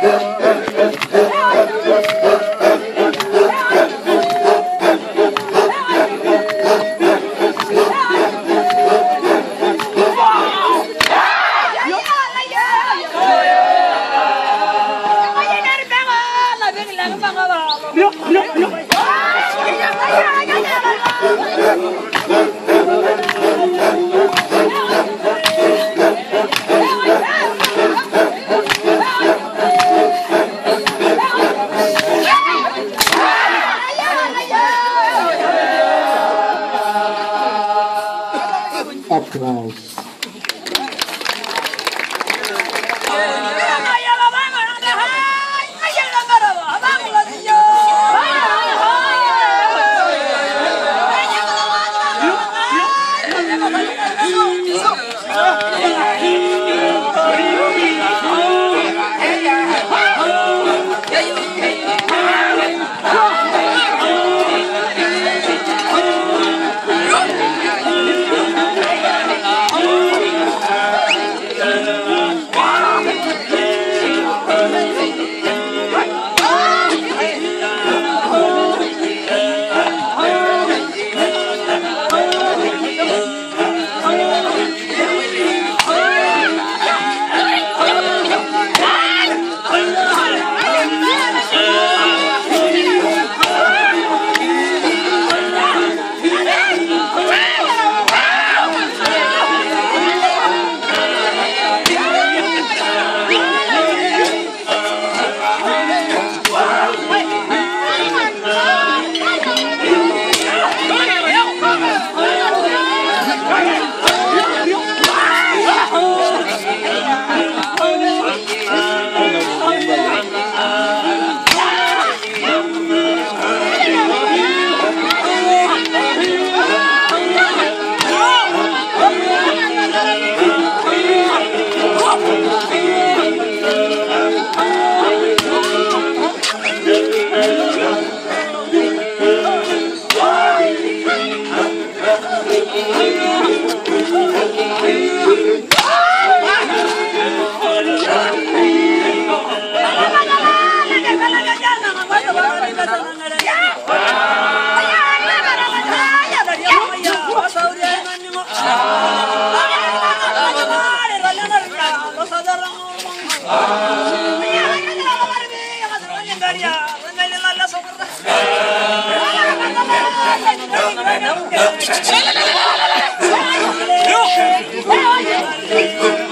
good. gleich. Yok. Yok.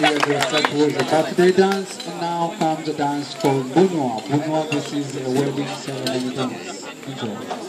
That was a birthday dance, and now comes the dance called Bunwa. Bunwa, this is a wedding ceremony dance. Enjoy.